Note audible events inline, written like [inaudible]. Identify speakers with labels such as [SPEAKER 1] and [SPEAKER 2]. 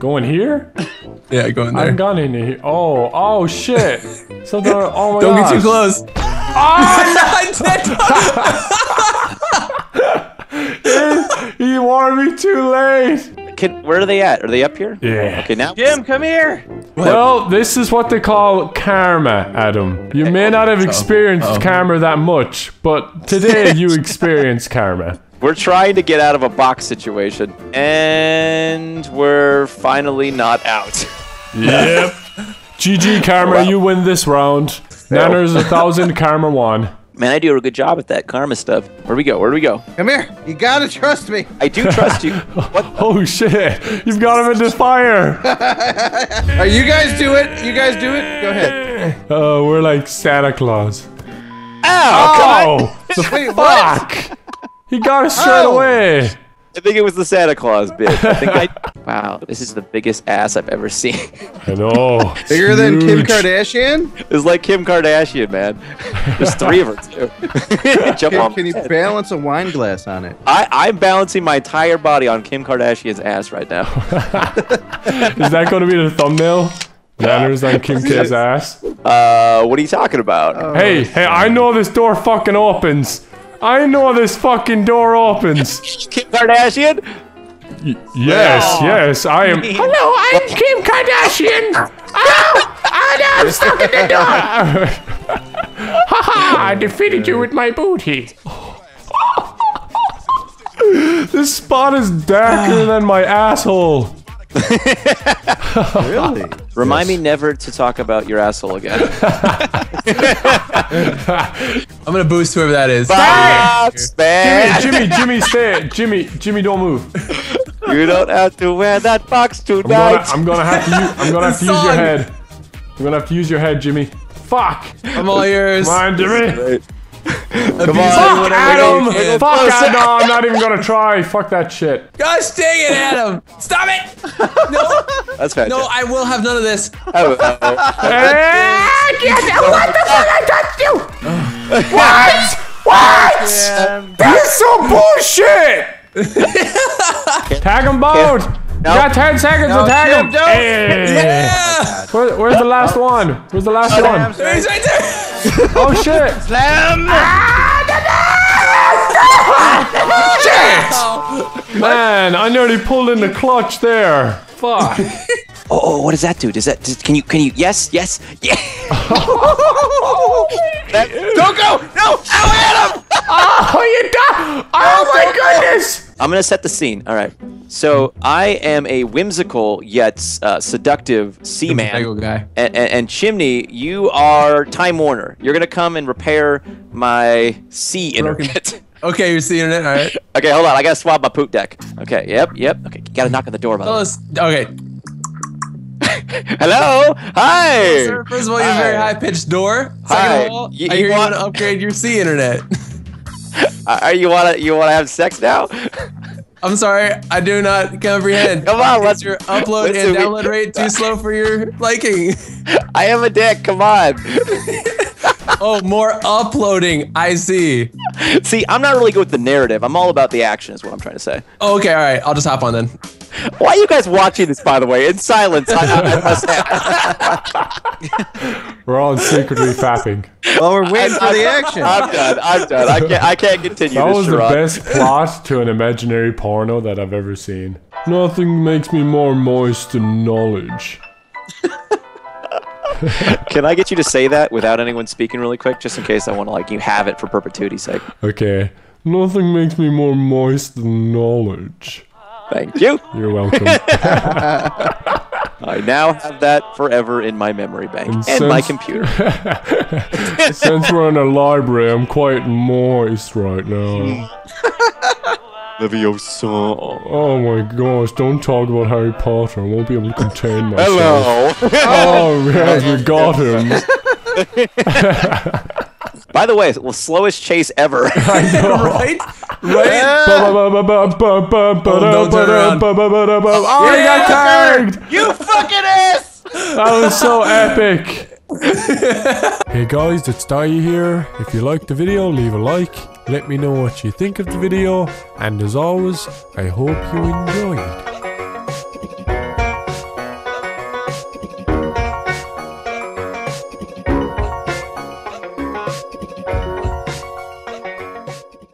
[SPEAKER 1] Going here?
[SPEAKER 2] Yeah, go in
[SPEAKER 1] I
[SPEAKER 2] there.
[SPEAKER 1] haven't gone in here. Oh, oh shit. Something. Oh my
[SPEAKER 2] Don't
[SPEAKER 1] gosh.
[SPEAKER 2] get too close. Oh, not that.
[SPEAKER 1] He warned me too late.
[SPEAKER 3] Can, where are they at? Are they up here?
[SPEAKER 1] Yeah.
[SPEAKER 3] Okay, now.
[SPEAKER 4] Jim, come here.
[SPEAKER 1] Well, this is what they call karma, Adam. You may oh, not have experienced
[SPEAKER 2] Oh.
[SPEAKER 1] karma that much, but today [laughs] you experienced karma.
[SPEAKER 3] We're trying to get out of a box situation, and we're finally not out. [laughs]
[SPEAKER 1] Yep. GG karma, you win this round. Nanners a thousand, karma one.
[SPEAKER 3] Man, I do a good job at that karma stuff. Where do we go? Where do we go?
[SPEAKER 4] Come here. You gotta trust me.
[SPEAKER 3] I do trust you. [laughs] What?
[SPEAKER 1] Oh shit! You've got him in the fire. [laughs]
[SPEAKER 4] Are you guys do it? You guys do it? Go ahead.
[SPEAKER 1] Oh, we're like Santa Claus.
[SPEAKER 3] Ow!
[SPEAKER 1] Oh, the
[SPEAKER 4] Wait, what?
[SPEAKER 1] Fuck! He got us straight
[SPEAKER 4] Oh.
[SPEAKER 1] away.
[SPEAKER 3] I think it was the Santa Claus bit. I think I. [laughs] Wow, this is the biggest ass I've ever seen. [laughs]
[SPEAKER 1] I know. it's
[SPEAKER 4] Bigger than Kim. Kardashian?
[SPEAKER 3] It's like Kim Kardashian, man. There's three of her too. [laughs] Jump
[SPEAKER 4] Can,
[SPEAKER 3] on.
[SPEAKER 4] can you
[SPEAKER 3] head.
[SPEAKER 4] balance a wine glass on it?
[SPEAKER 3] I, I'm balancing my entire body on Kim Kardashian's ass right now.
[SPEAKER 1] Is that going to be the thumbnail? Nanners on Kim K's ass.
[SPEAKER 3] Uh, what are you talking about?
[SPEAKER 1] Hey, hey! I know this door fucking opens. I know this fucking door opens. [laughs]
[SPEAKER 3] Kim Kardashian?
[SPEAKER 1] Y- yes, yes, I am. Hello, I'm Kim Kardashian. Oh, oh no, I'm stuck in the [laughs] door. [laughs] Haha, I defeated you with my booty. this spot is darker [sighs] than my asshole.
[SPEAKER 4] Really?
[SPEAKER 3] Remind me never to talk about your asshole again. [laughs] [laughs]
[SPEAKER 2] I'm gonna boost whoever that is.
[SPEAKER 3] Box, man.
[SPEAKER 1] Jimmy, Jimmy, stay. Jimmy, Jimmy, don't move.
[SPEAKER 3] You don't have to wear that box
[SPEAKER 1] I'm gonna,
[SPEAKER 3] tonight.
[SPEAKER 1] I'm gonna have to use. I'm gonna have [laughs] to use your
[SPEAKER 2] Song.
[SPEAKER 1] head. I'm gonna have to use your head, Jimmy. Fuck.
[SPEAKER 2] I'm all yours.
[SPEAKER 1] Come on, Jimmy.
[SPEAKER 3] Come on,
[SPEAKER 1] Fuck Adam!
[SPEAKER 2] you can.
[SPEAKER 1] Fuck Adam! No, I'm not even gonna try. Fuck that shit.
[SPEAKER 2] Gosh dang it, Adam! Stop it! No,
[SPEAKER 3] That's fantastic.
[SPEAKER 2] no, I will have none of this. [laughs]
[SPEAKER 3] Oh, oh, oh.
[SPEAKER 1] Ah, get what the fuck? I touched you! [sighs] What? What? That's so bullshit! [laughs] tag them both! You got 10 seconds to tag
[SPEAKER 4] Jim,
[SPEAKER 1] them!
[SPEAKER 4] don't.
[SPEAKER 1] Hey.
[SPEAKER 2] Yeah!
[SPEAKER 1] Where, where's the last one? Where's the last one?
[SPEAKER 2] He's right there!
[SPEAKER 1] Oh shit!
[SPEAKER 4] Slam!
[SPEAKER 1] Man, I nearly pulled in the clutch there. Fuck. [laughs]
[SPEAKER 3] Oh, oh, what does that do? Does that? Does, can you? Can you? Yes, yes, yeah. [laughs]
[SPEAKER 4] Don't go! No! Ow, Adam!
[SPEAKER 1] Oh, you died! Oh my goodness!
[SPEAKER 3] I'm gonna set the scene. All right. So I am a whimsical yet uh, seductive seaman.
[SPEAKER 2] Lego guy.
[SPEAKER 3] And, and, and Chimney, you are Time Warner. You're gonna come and repair my sea
[SPEAKER 2] Broken.
[SPEAKER 3] internet. [laughs]
[SPEAKER 2] Okay, you're seeing it. All right. [laughs]
[SPEAKER 3] okay, hold on. I gotta swab my poop deck. Okay. Yep. Yep. Okay. Gotta knock on the door. By the
[SPEAKER 2] Tell us. Okay. [laughs]
[SPEAKER 3] Hello. Hi.
[SPEAKER 2] Sir, first of all, you have a very high pitched door. Second
[SPEAKER 3] Hi.
[SPEAKER 2] of all,
[SPEAKER 3] You-
[SPEAKER 2] I
[SPEAKER 3] you
[SPEAKER 2] hear you
[SPEAKER 3] want-
[SPEAKER 2] to upgrade your sea internet. [laughs]
[SPEAKER 3] Are you wanna you wanna have sex now?
[SPEAKER 2] I'm sorry, I do not comprehend.
[SPEAKER 3] Come on,
[SPEAKER 2] Is
[SPEAKER 3] let's-
[SPEAKER 2] your upload
[SPEAKER 3] listen,
[SPEAKER 2] and
[SPEAKER 3] we-
[SPEAKER 2] download rate too slow for your liking?
[SPEAKER 3] I am a dick. Come on.
[SPEAKER 2] Oh, more uploading. I see. [laughs]
[SPEAKER 3] See, I'm not really good with the narrative. I'm all about the action. Is what I'm trying to say.
[SPEAKER 2] Oh, okay, all right. I'll just hop on then.
[SPEAKER 3] Why are you guys watching this, by the way, in silence? I, I, I must [laughs]
[SPEAKER 1] We're all secretly fapping.
[SPEAKER 4] Well, we're waiting for the action.
[SPEAKER 3] I'm done. I'm done. I can't. I can't continue
[SPEAKER 1] That
[SPEAKER 3] this.
[SPEAKER 1] was the best plot to an imaginary porno that I've ever seen. Nothing makes me more moist than knowledge. [laughs]
[SPEAKER 3] Can I get you to say that without anyone speaking really quick, just in case I want to like you have it for perpetuity's sake?
[SPEAKER 1] Okay. Nothing makes me more moist than knowledge.
[SPEAKER 3] Thank you.
[SPEAKER 1] You're welcome. [laughs]
[SPEAKER 3] I now have that forever in my memory bank
[SPEAKER 1] And
[SPEAKER 3] and, my computer. [laughs]
[SPEAKER 1] Since we're in a library, I'm quite moist right now.
[SPEAKER 3] Leviosa.
[SPEAKER 1] Oh my gosh, don't talk about Harry Potter. I won't be able to contain myself.
[SPEAKER 3] Hello.
[SPEAKER 1] Oh, yes, we got him.
[SPEAKER 3] By the way, well, slowest chase ever.
[SPEAKER 2] right? Right?
[SPEAKER 1] Oh, he got tagged!
[SPEAKER 4] You fucking ass!
[SPEAKER 1] That was so epic! [laughs] hey guys, it's Dai here. If you liked the video, leave a like. Let me know what you think of the video. And as always, I hope you enjoyed.